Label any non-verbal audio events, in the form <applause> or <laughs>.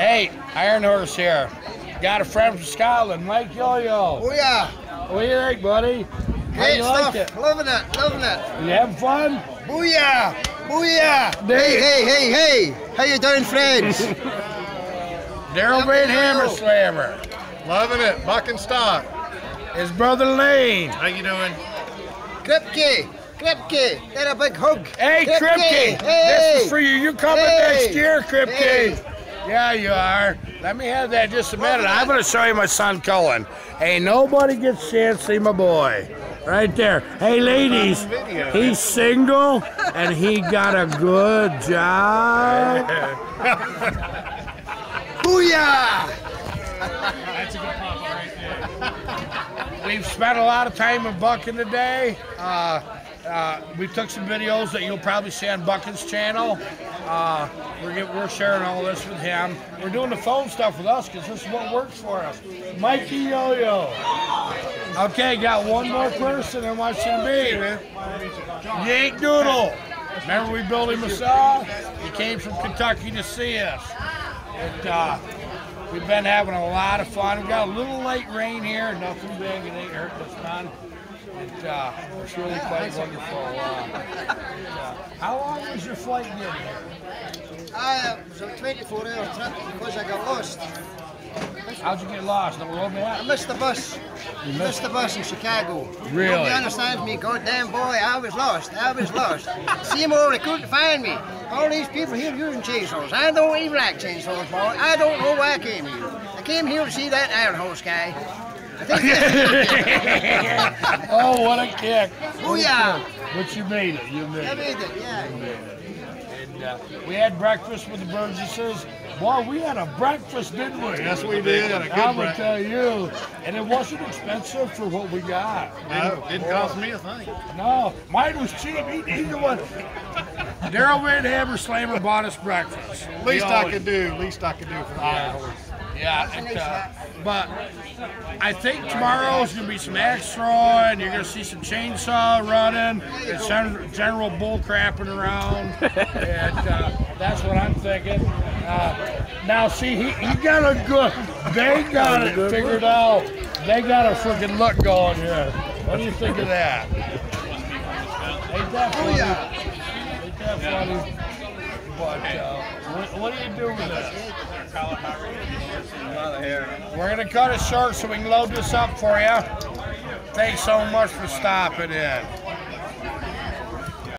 Hey, Iron Horse here. Got a friend from Scotland, Mike Yo-Yo. Oh yeah, What do you think, buddy? How great you stuff. like it? Loving it, loving it. You having fun? Booyah, booyah. There- Hey, hey, hey, hey. How you doing, friends? <laughs> Daryl Van Hammer Slammer. Loving it. Bucking stock. His brother Lane. How you doing? Kripke, Kripke. Get a big hug. Hey, Kripke. Hey. This is for you. You coming Hey. next year, Kripke. Hey. Yeah, you are. Let me have that just a minute. I'm going to show you my son Cullen. Hey, nobody gets a chance to see my boy. Right there. Hey, ladies, he's single and he got a good job. <laughs> Booyah. We've spent a lot of time with Buckin today. Uh, uh, we took some videos that you'll probably see on Buckin's channel. Uh, we're, get, we're sharing all this with him. We're doing the phone stuff with us because this is what works for us. Mikey Yo-Yo. Okay, got one more person I want you to meet. Yank Doodle. Remember we built him a saw? He came from Kentucky to see us. Uh, we've been having a lot of fun. We got a little light rain here, nothing big, it ain't hurting us none. And, uh, it's really quite wonderful. Uh, how long was your flight getting here? I uh, was a 24 hour trip because I got lost. How'd you get lost? Don't roll me I missed the bus. You Missed the bus in Chicago. Really? Nobody understands me. Goddamn boy, I was lost. I was lost. <laughs> Seymour, they couldn't find me. All these people here using chainsaws. I don't even like chainsaws, boy. I don't know why I came here. I came here to see that iron horse guy. I think that, <laughs> oh, what a kick. Booyah. But you made it. You made I it. made it, yeah. And uh, we had breakfast with the Burgesses. Boy, we had a breakfast, didn't we? Yes, we did. I'm gonna tell you, and it wasn't expensive for what we got. No, didn't cost me a thing. No, mine was cheap. He, he's the one. Daryl Van Hammer Slammer bought us breakfast. Least We I always- could do. Least I could do for the iron horse. Yeah, it, uh, but I think tomorrow's gonna be some axe throwing. You're gonna see some chainsaw running, and some general bull crapping around, <laughs> and uh, that's what I'm thinking. Uh, now, see, he, he got a good. They got it figured out. They got a freaking look going here. What do you think of that? Ain't that funny? Ain't that funny? But uh, what, what do you do with this? We're gonna cut it short so we can load this up for you. Thanks so much for stopping in.